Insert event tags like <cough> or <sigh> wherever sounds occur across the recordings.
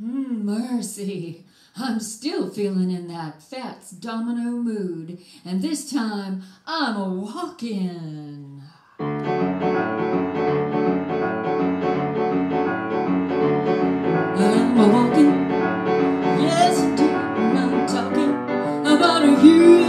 Hmm, mercy! I'm still feeling in that fats domino mood, and this time I'm a walkin'. I'm a walkin', yes, I'm talking about a huge.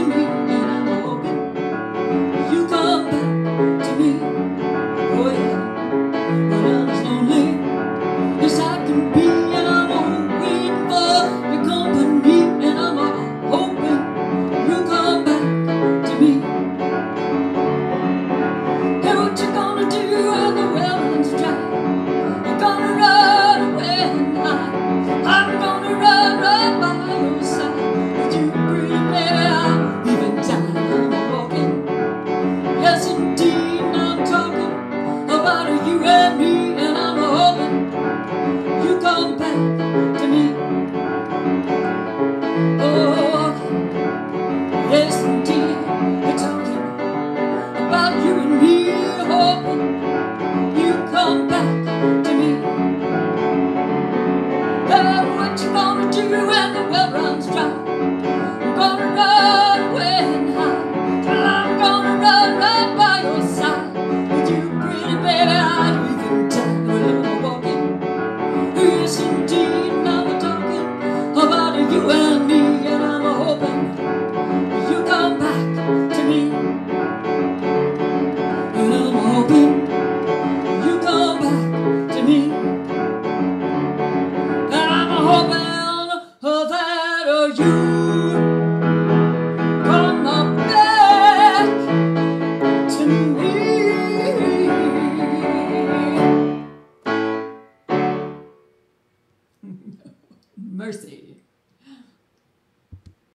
well runs dry. I'm gonna run I'm gonna run right by your side. With you, pretty baby, I'll even walking. Yes, indeed. <laughs> Mercy.